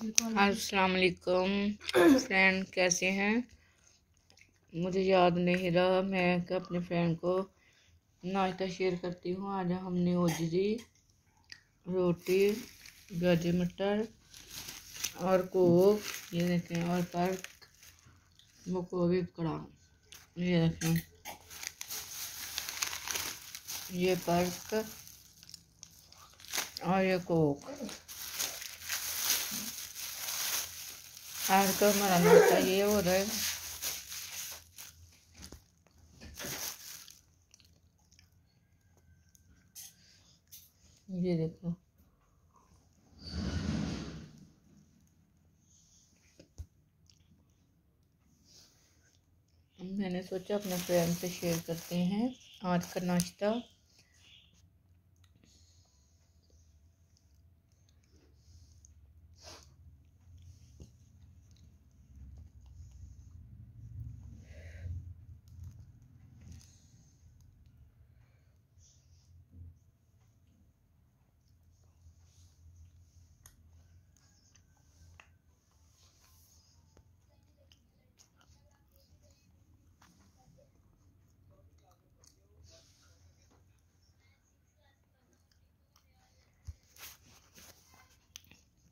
अस्सलाम फ्रेंड, कैसे हैं? मुझे याद नहीं रहा, मैं अपने फ्रेंड को नाश्ता शेयर करती हूँ। आज हमने ओजरी रोटी, गाजर मटर और कोक, ये देखें और पर्क वो को भी कड़ा ये देखें ये पर्क और ये कोक। आज का हमारा नाश्ता ये हो रहा है ये देखो मैंने सोचा अपने फ्रेंड से शेयर करते हैं आज का नाश्ता।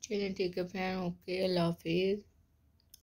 चलिए ठीक है फ़ैन ओके अल्लाह हाफिज़